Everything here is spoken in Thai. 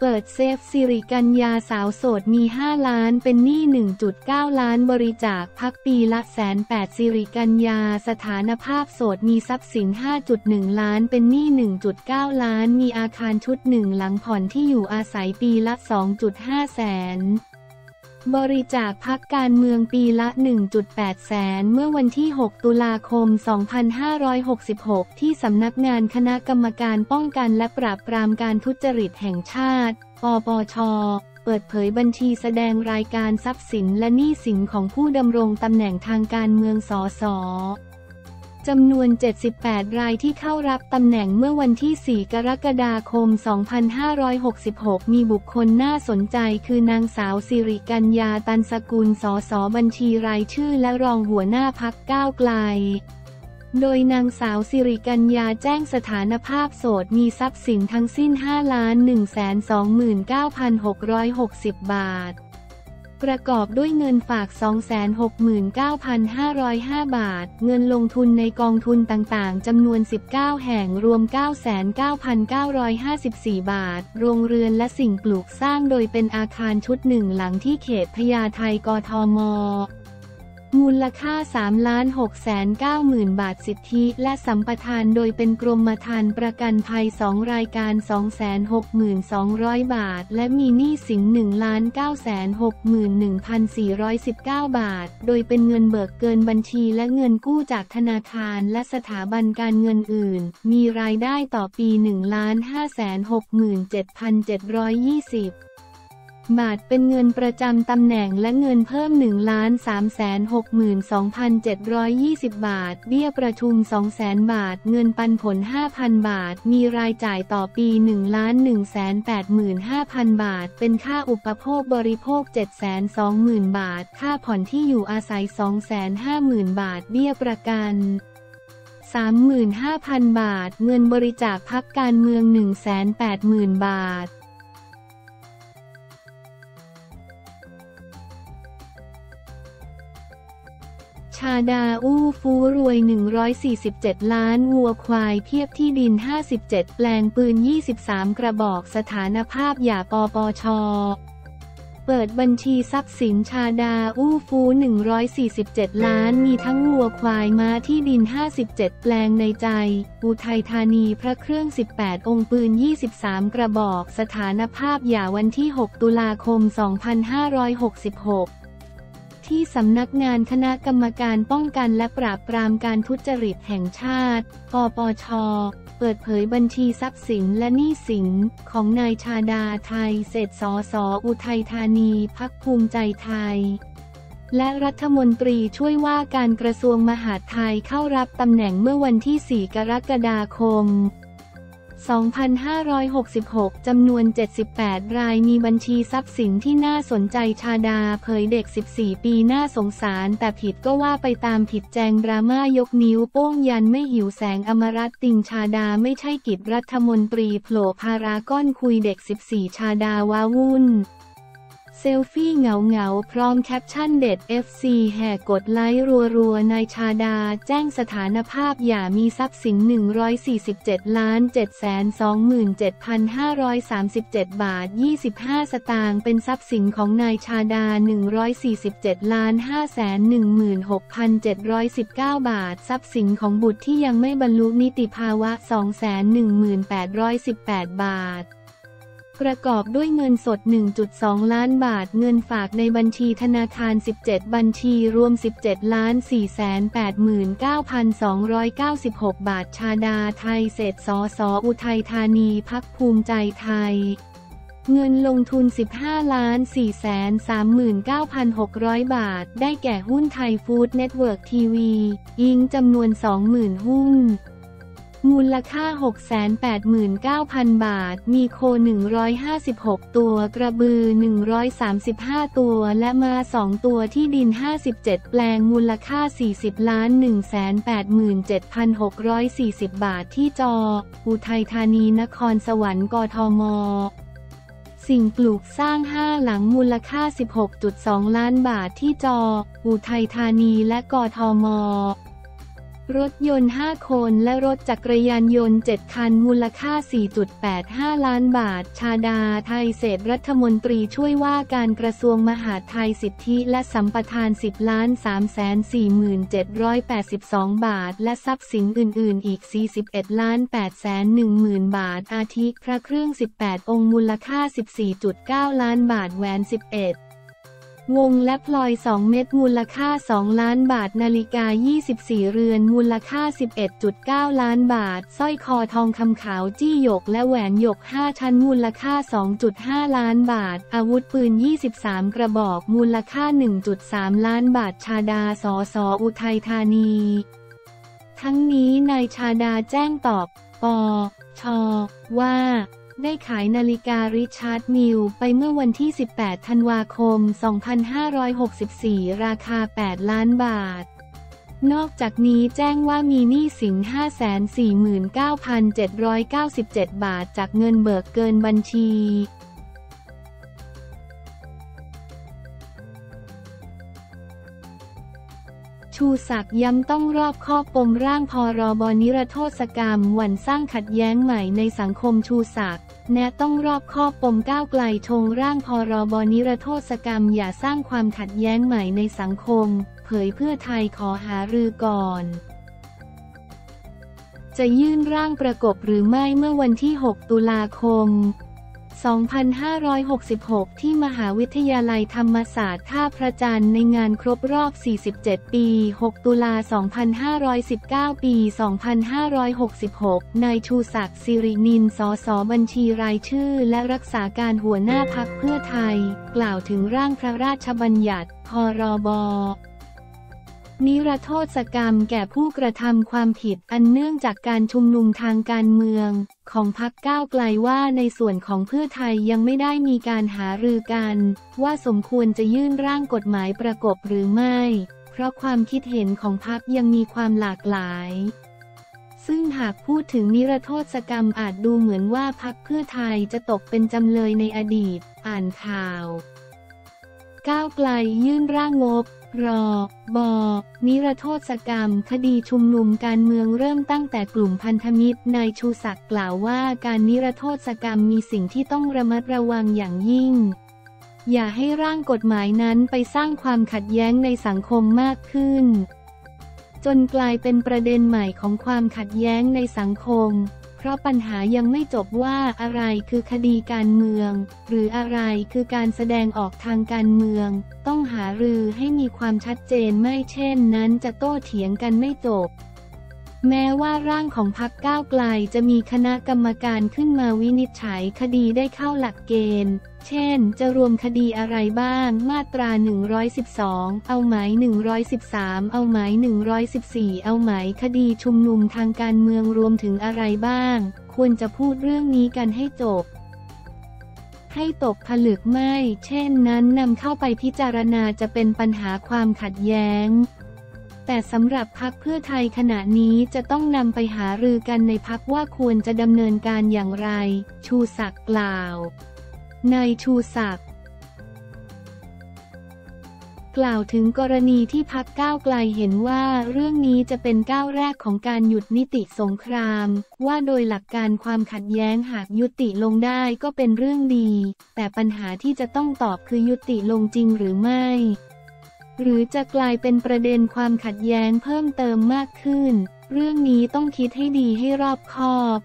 เปิดเซฟสิริกัญญาสาวโสดมี 5 ล้านเป็นหนี้ 1.9 ล้านบริจาคพักปีละแสนแปดสิริกัญญาสถานภาพโสดมีทรัพย์สิน 5.1 ล้านเป็นหนี้ 1.9 ล้านมีอาคารชุดหนึ่งหลังผ่อนที่อยู่อาศัยปีละ 2.5 แสน บริจาคพักการเมืองปีละ 1.8 แสน เมื่อวันที่ 6 ตุลาคม 2566 ที่สำนักงานคณะกรรมการป้องกันและปราบปรามการทุจริตแห่งชาติ ปปช เปิดเผยบัญชีแสดงรายการทรัพย์สินและหนี้สินของผู้ดำรงตำแหน่งทางการเมืองสส จำนวน 78 รายที่เข้ารับตำแหน่งเมื่อวันที่ 4 กรกฎาคม 2566 มีบุคคลน่าสนใจคือนางสาวสิริกัญญาตันสกุล สสบัญชีรายชื่อและรองหัวหน้าพักก้าวไกล โดยนางสาวสิริกัญญาแจ้งสถานภาพโสดมีทรัพย์สินทั้งสิ้น 5 1 29,660 บาท ประกอบด้วยเงินฝาก 269,505 บาท เงินลงทุนในกองทุนต่างๆ จำนวน 19 แห่งรวม 99,954 บาท โรงเรือนและสิ่งปลูกสร้างโดยเป็นอาคารชุดหนึ่งหลังที่เขตพญาไทกทม มูลค่า 3 ล้าน6แสน9หมื่นบาทสิทธิและสัมปทานโดยเป็นกรมธรรม์ประกันภัย 2 รายการ 262,000 บาท และมีหนี้สิน1ล้าน9แสน61,419 บาท โดยเป็นเงินเบิกเกินบัญชีและเงินกู้จากธนาคารและสถาบันการเงินอื่น มีรายได้ต่อปี1ล้าน5แสน67,720 บาทเป็นเงินประจำตำแหน่งและเงินเพิ่ม1ล้าน3แสน62,720 บาท เบี้ยประชุม2แสนบาท เงินปันผล 5,000 บาท มีรายจ่ายต่อปี1ล้าน1แสน85,000 บาท เป็นค่าอุปโภคบริโภค7แสน20,000 บาท ค่าผ่อนที่อยู่อาศัย2แสน50,000 บาท เบี้ยประกัน35,000 บาท เงินบริจาคพักการเมือง 180,000 บาทาดาอู้ฟูรวย 147 ล้านวัวควายเทียบที่ดิน 57 แปลงปืน 23 กระบอกสถานภาพหย่าปปช เปิดบัญชีทรัพย์สินชาดาอู้ฟู147 ล้านมีทั้งวัวควายม้าที่ดิน 57 แปลงในใจ อุทัยธานีพระเครื่อง 18 องค์ปืน 23 กระบอกสถานภาพหย่าวันที่ 6 ตุลาคม 2566 ที่สำนักงานคณะกรรมการป้องกันและปราบปรามการทุจริตแห่งชาติ ปปช เปิดเผยบัญชีทรัพย์สินและหนี้สิน ของนายชาดาไทย เศรษฐสสอุทัยธานีพักภูมิใจไทย และรัฐมนตรีช่วยว่าการกระทรวงมหาดไทยเข้ารับตำแหน่งเมื่อวันที่ 4 กรกฎาคม 2566 จำนวน 78 รายมีบัญชีทรัพย์สินที่น่าสนใจชาดาเผยเด็ก 14 ปีน่าสงสาร แต่ผิดก็ว่าไปตามผิดแจงดราม่ายกนิ้วโป้งยันไม่หิวแสงอมรัตน์ติงชาดาไม่ใช่กิจรัฐมนตรีโผล่พารากอนคุยเด็ก 14 ชาดาว้าวุ่น เซลฟี่เหงาเหงาๆพร้อมแคปชั่นเด็ด FC แห่กดไลค์รัวๆนายชาดา แจ้งสถานภาพอย่ามีทรัพย์สิน 147ล้าน727,537 บาท 25 สตางค์เป็นทรัพย์สินของนายชาดา 147ล้าน516,719 บาท ทรัพย์สินของบุตรที่ยังไม่บรรลุนิติภาวะ 21818บาท ประกอบด้วยเงินสด 1.2 ล้านบาท เงินฝากในบัญชีธนาคาร 17 บัญชีรวม 17 ล้าน 489,296 บาท ชาดาไทยเศรษฐ์ สส.อุทัยธานีพรรคภูมิใจไทยเงินลงทุน 15 ล้าน 439,600 บาท ได้แก่หุ้นไทยฟู้ดเน็ตเวิร์กทีวียิงจำนวน 20,000 หุ้น มูลค่า 689,000 บาท มีโค 156 ตัว กระบือ 135 ตัว และมา 2 ตัวที่ดิน 57 แปลง มูลค่า 40 ล้าน 187,640 บาทที่จอ อุทัยธานี นครสวรรค์ กทมสิ่งปลูกสร้าง 5 หลังมูลค่า 16.2 ล้านบาทที่จอ อุทัยธานีและกทม รถยนต์ 5 คนและรถจักรยานยนต์ 7 คัน มูลค่า 4.85 ล้านบาท ชาดา ไทยเศษรัฐมนตรีช่วยว่าการกระทรวงมหาดไทยสิทธิและสัมปทาน 10 ล้าน 347,82 บาท และทรัพย์สินอื่น ๆ อีก 41 ล้าน 810,000 บาท อาทิพระเครื่อง 18 องค์ มูลค่า 14.9 ล้านบาท แหวน 11 วงและพลอย 2 เม็ดมูลค่า 2 ล้านบาท นาฬิกา 24 เรือนมูลค่า 11.9 ล้านบาทสร้อยคอทองคำขาวจี้หยก และแหวนหยก 5 ชั้นมูลค่า 2.5 ล้านบาท อาวุธปืน 23 กระบอกมูลค่า 1.3 ล้านบาท ชาดาสอสออุทัยธานี ทั้งนี้นายชาดาแจ้งตอบ ปชว่า ได้ขายนาฬิการิชาร์ดมิลไปเมื่อวันที่ 18 ธันวาคม 2564 ราคา 8 ล้านบาท นอกจากนี้แจ้งว่ามีหนี้สิน 549,797 บาทจากเงินเบิกเกินบัญชีชูศักดิ์ย้ำต้องรอบคอบปมร่างพรบนิรโทษกรรมหวันสร้างขัดแย้งใหม่ในสังคมชูศักดิ์ แนะต้องรอบคอบปมก้าวไกลชงร่างพรบนิรโทษกรรมอย่าสร้างความขัดแย้งใหม่ในสังคม เผยเพื่อไทยขอหารือก่อน จะยื่นร่างประกบหรือไม่เมื่อวันที่ 6 ตุลาคม 2566 ที่มหาวิทยาลัยธรรมศาสตร์ท่าพระจันทร์ในงานครบรอบ 47 ปี 6 ตุลา 2519 ปี 2566 นายชูศักดิ์สิรินิน สสบัญชีรายชื่อ และรักษาการหัวหน้าพักเพื่อไทย กล่าวถึงร่างพระราชบัญญัติ พรบ นิรโทษกรรมแก่ผู้กระทำความผิดอันเนื่องจากการชุมนุมทางการเมือง ของพรรคก้าวไกลว่าในส่วนของเพื่อไทยยังไม่ได้มีการหารือกัน ว่าสมควรจะยื่นร่างกฎหมายประกบหรือไม่ เพราะความคิดเห็นของพรรคยังมีความหลากหลายซึ่งหากพูดถึงนิรโทษกรรมอาจดูเหมือนว่าพรรคเพื่อไทยจะตกเป็นจำเลยในอดีต อ่านข่าว ก้าวไกลยื่นร่างงบ รอ บอนิรโทษกรรม คดีชุมนุมการเมืองเริ่มตั้งแต่กลุ่มพันธมิตร นายชูศักดิ์กล่าวว่าการนิรโทษกรรมมีสิ่งที่ต้องระมัดระวังอย่างยิ่ง อย่าให้ร่างกฎหมายนั้นไปสร้างความขัดแย้งในสังคมมากขึ้น จนกลายเป็นประเด็นใหม่ของความขัดแย้งในสังคม ราะปัญหายังไม่จบว่าอะไรคือคดีการเมือง หรืออะไรคือการแสดงออกทางการเมือง ต้องหารือให้มีความชัดเจนไม่เช่นนั้นจะโต้เถียงกันไม่จบ แม้ว่าร่างของพรรคก้าวไกลจะมีคณะกรรมการขึ้นมาวินิจฉัยคดีได้เข้าหลักเกณฑ์ เช่น จะรวมคดีอะไรบ้าง มาตรา 112 เอาหมาย 113 เอาหมาย 114 เอาหมายคดีชุมนุมทางการเมืองรวมถึงอะไรบ้าง ควรจะพูดเรื่องนี้กันให้จบให้ตกผลึกไม่ เช่นนั้นนำเข้าไปพิจารณาจะเป็นปัญหาความขัดแย้ง แต่สำหรับพักเพื่อไทยขณะนี้จะต้องนำไปหารือกันในพักว่าควรจะดำเนินการอย่างไร ชูศักดิ์กล่าว นายชูศักดิ์กล่าวถึงกรณีที่พักก้าวไกลเห็นว่าเรื่องนี้จะเป็นก้าวแรกของการหยุดนิติสงคราม ว่าโดยหลักการความขัดแย้งหากยุติลงได้ก็เป็นเรื่องดี แต่ปัญหาที่จะต้องตอบคือยุติลงจริงหรือไม่ หรือจะกลายเป็นประเด็นความขัดแย้งเพิ่มเติมมากขึ้น เรื่องนี้ต้องคิดให้ดีให้รอบคอบ